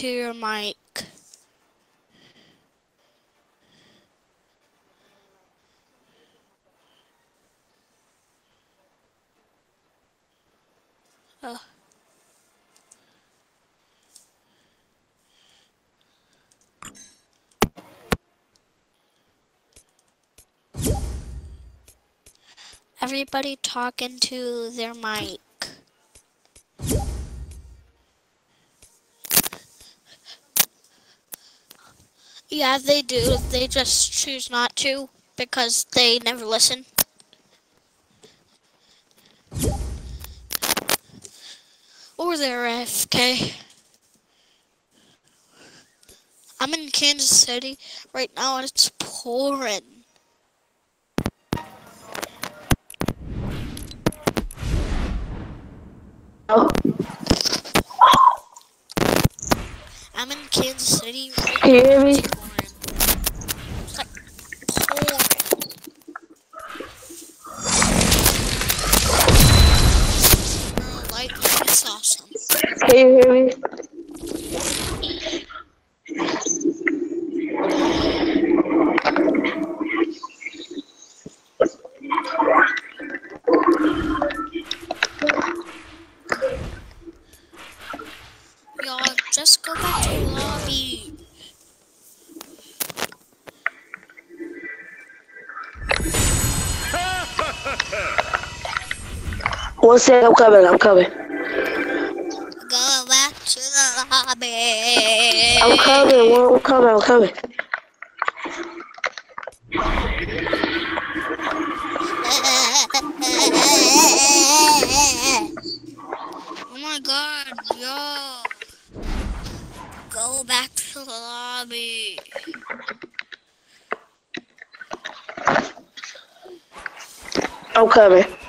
to your mic. Uh. Everybody talking to their mic. Yeah, they do. They just choose not to because they never listen. Or they're AFK. I'm in Kansas City right now and it's pouring. Oh, I'm in Kansas City right can you hear me? Can you hear me? Y'all, just go back to the lobby. One sec, I'm coming, I'm coming. Go back to the lobby. I'm coming, I'm coming, I'm coming. Oh my god, yo. Go back to the lobby. I'm coming.